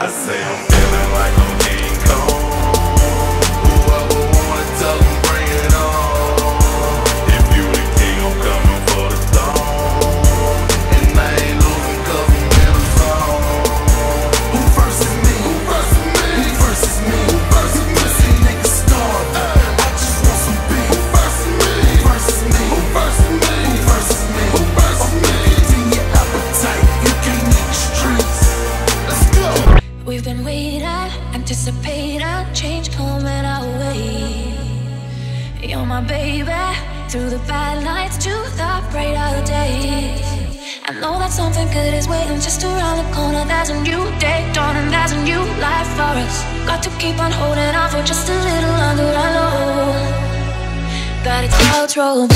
I say anticipating change coming our way. You're my baby, through the bad nights to the brighter days. I know that something good is waiting just around the corner. There's a new day dawning, there's a new life for us. Got to keep on holding on for just a little longer. I know that it's clouds roll